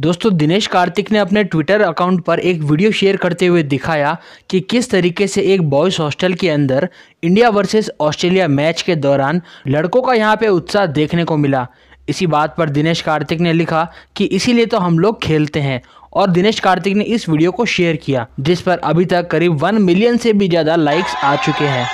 दोस्तों, दिनेश कार्तिक ने अपने ट्विटर अकाउंट पर एक वीडियो शेयर करते हुए दिखाया कि किस तरीके से एक बॉयज़ हॉस्टल के अंदर इंडिया वर्सेस ऑस्ट्रेलिया मैच के दौरान लड़कों का यहाँ पे उत्साह देखने को मिला। इसी बात पर दिनेश कार्तिक ने लिखा कि इसीलिए तो हम लोग खेलते हैं और दिनेश कार्तिक ने इस वीडियो को शेयर किया, जिस पर अभी तक करीब वन मिलियन से भी ज़्यादा लाइक्स आ चुके हैं।